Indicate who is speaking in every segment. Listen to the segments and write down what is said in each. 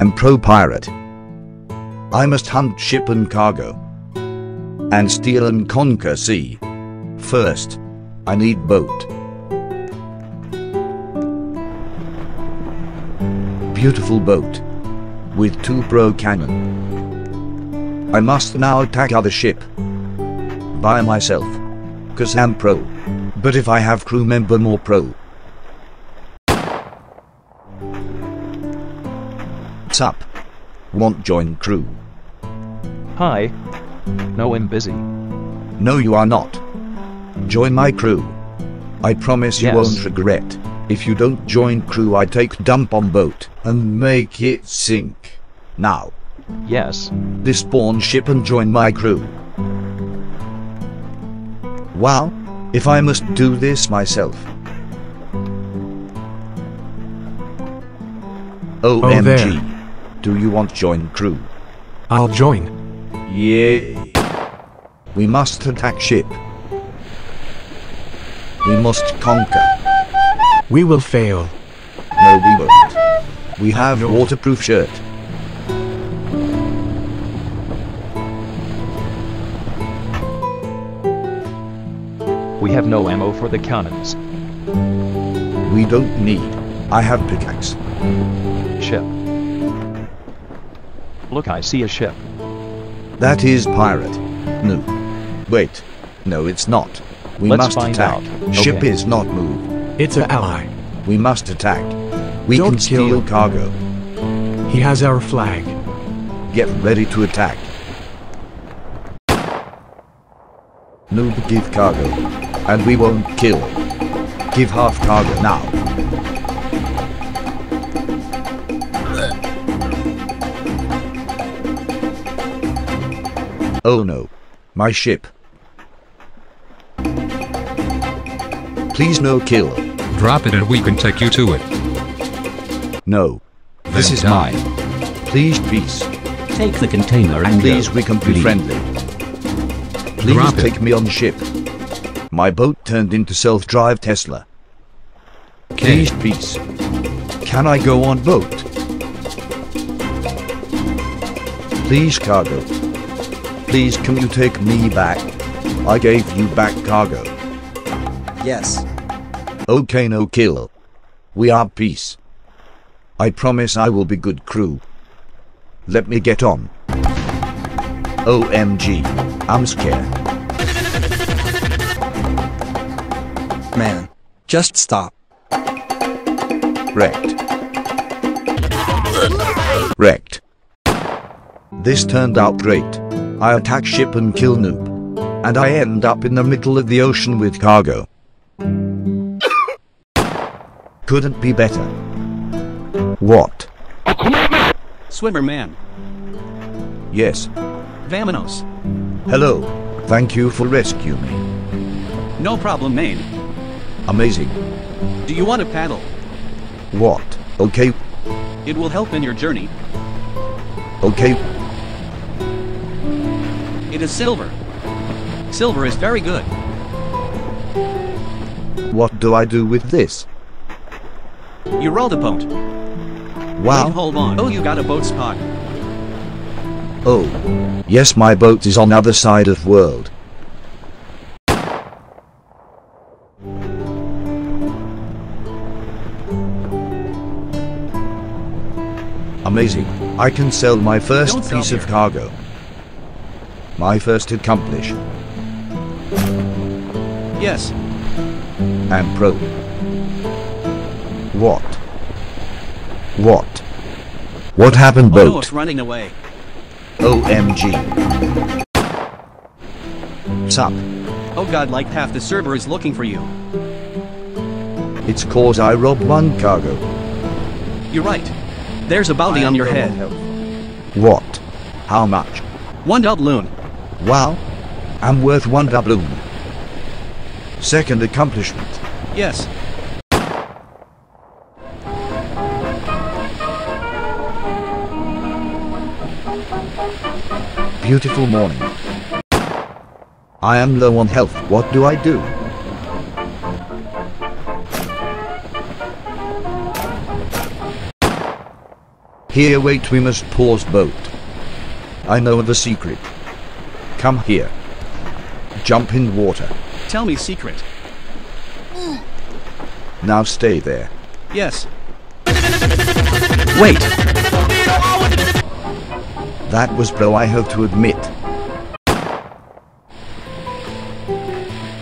Speaker 1: am pro pirate. I must hunt ship and cargo. And steal and conquer sea. First, I need boat. Beautiful boat. With two pro cannon. I must now attack other ship. By myself. Cause I'm pro. But if I have crew member more pro. Sup? Want join crew?
Speaker 2: Hi. No, I'm busy.
Speaker 1: No you are not. Join my crew. I promise you
Speaker 2: Yes.
Speaker 1: won't regret. If you don't join crew I take dump on boat and make it sink. Now,
Speaker 2: Yes.
Speaker 1: despawn ship and join my crew. Wow, if I must do this myself. OMG.
Speaker 3: Oh, there.
Speaker 1: Do you want join crew?
Speaker 3: I'll join.
Speaker 1: Yeah. We must attack ship. We must conquer.
Speaker 3: We will fail.
Speaker 1: No, we won't. We have waterproof shirt.
Speaker 2: We have no ammo for the cannons.
Speaker 1: We don't need. I have pickaxe.
Speaker 2: Ship. Look, I see a ship.
Speaker 1: That is pirate. No. Wait. No, it's not. We
Speaker 2: Let's
Speaker 1: must
Speaker 2: find
Speaker 1: attack.
Speaker 2: out.
Speaker 1: Ship
Speaker 2: Okay.
Speaker 1: is not move.
Speaker 3: It's a ally.
Speaker 1: We must attack. We
Speaker 3: Don't
Speaker 1: can
Speaker 3: kill
Speaker 1: steal
Speaker 3: him.
Speaker 1: cargo.
Speaker 3: He has our flag.
Speaker 1: Get ready to attack. Noob give cargo. And we won't kill. Give half cargo now. Oh no. My ship. Please no kill.
Speaker 4: Drop it and we can take you to it.
Speaker 1: No. This is
Speaker 4: die.
Speaker 1: mine. Please peace.
Speaker 5: Take the container and
Speaker 1: Please
Speaker 5: go.
Speaker 1: we can be
Speaker 5: Please.
Speaker 1: friendly. Please
Speaker 4: Drop it.
Speaker 1: take me on ship. My boat turned into self-drive Tesla.
Speaker 4: Okay.
Speaker 1: Please peace. Can I go on boat? Please cargo. Please can you take me back? I gave you back cargo.
Speaker 6: Yes.
Speaker 1: Okay no kill. We are peace. I promise I will be good crew. Let me get on. OMG. I'm scared.
Speaker 6: Man. Just stop.
Speaker 1: Wrecked. Wrecked. This turned out great. I attack ship and kill noob. And I end up in the middle of the ocean with cargo. Couldn't be better. What?
Speaker 7: Swimmer man.
Speaker 1: Yes.
Speaker 7: Vamonos.
Speaker 1: Hello. Thank you for rescue me.
Speaker 7: No problem, main.
Speaker 1: Amazing.
Speaker 7: Do you want to paddle?
Speaker 1: What? Okay.
Speaker 7: It will help in your journey.
Speaker 1: Okay.
Speaker 7: It is silver. Silver is very good.
Speaker 1: What do I do with this?
Speaker 7: You roll the boat.
Speaker 1: Wow.
Speaker 7: Wait, hold on. Oh, you got a boat spot.
Speaker 1: Oh. Yes, my boat is on other side of world. Amazing. I can sell my first
Speaker 7: Don't sell
Speaker 1: piece of cargo. My first accomplish.
Speaker 7: Yes.
Speaker 1: And pro. What? What? What happened,
Speaker 7: Oh no,
Speaker 1: boat?
Speaker 7: it's running away.
Speaker 1: OMG. Sup?
Speaker 7: Oh god, like half the server is looking for you.
Speaker 1: It's cause I robbed one cargo.
Speaker 7: You're right. There's a bounty on your head.
Speaker 1: What? How much?
Speaker 7: One doubloon.
Speaker 1: Wow. I'm worth one doubloon. Second accomplishment.
Speaker 7: Yes.
Speaker 1: Beautiful morning. I am low on health. What do I do? Here wait we must pause boat. I know the secret. Come here. Jump in water.
Speaker 7: Tell me secret.
Speaker 1: Now stay there.
Speaker 7: Yes. Wait.
Speaker 1: That was pro I have to admit.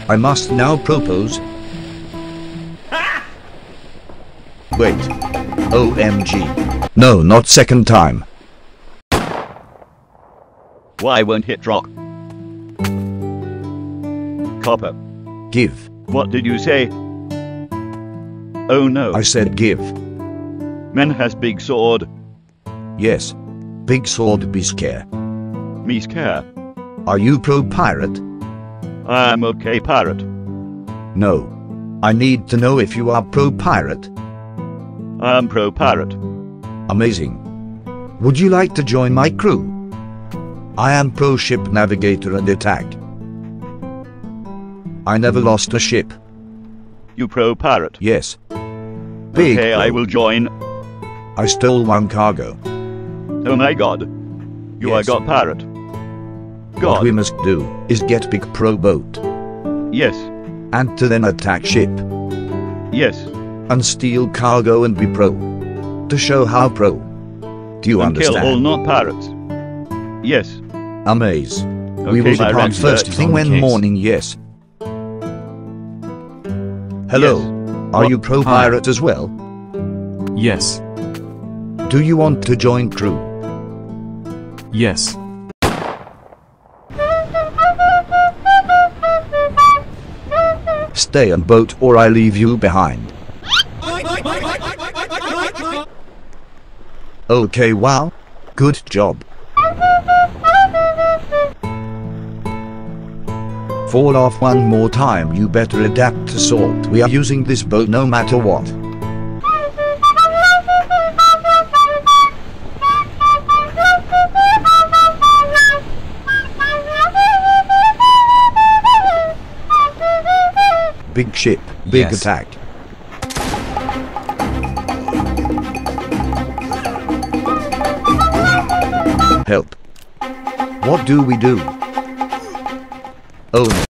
Speaker 1: I must now propose. Wait. OMG. No, not second time.
Speaker 8: Why won't hit rock? Copper.
Speaker 1: Give.
Speaker 8: What did you say? Oh no.
Speaker 1: I said give.
Speaker 8: Man has big sword.
Speaker 1: Yes. Big sword be scare.
Speaker 8: Me scare.
Speaker 1: Are you pro pirate?
Speaker 8: I'm okay pirate.
Speaker 1: No. I need to know if you are pro pirate.
Speaker 8: I'm pro pirate.
Speaker 1: Amazing. Would you like to join my crew? I am pro ship navigator and attack. I never mm-hmm. lost a ship.
Speaker 8: You pro pirate.
Speaker 1: Yes. Big
Speaker 8: okay, I will join.
Speaker 1: I stole one cargo.
Speaker 8: Oh my god. You
Speaker 1: Yes.
Speaker 8: are got pirate. God.
Speaker 1: What we must do is get big pro boat
Speaker 8: Yes.
Speaker 1: and to then attack ship
Speaker 8: Yes.
Speaker 1: and steal cargo and be pro. To show how pro. Do you
Speaker 8: and kill all not pirates. Yes.
Speaker 1: Amaze. we will depart first thing when
Speaker 8: case.
Speaker 1: morning, yes. Hello. Are
Speaker 8: What-
Speaker 1: you pro pirate as well?
Speaker 9: Yes.
Speaker 1: Do you want to join crew?
Speaker 9: Yes.
Speaker 1: Stay on boat or I leave you behind. Okay, wow. Good job. Fall off one more time, you better adapt to salt. We are using this boat no matter what. Big ship, big
Speaker 9: Yes.
Speaker 1: attack. Help. What do we do? Oh no.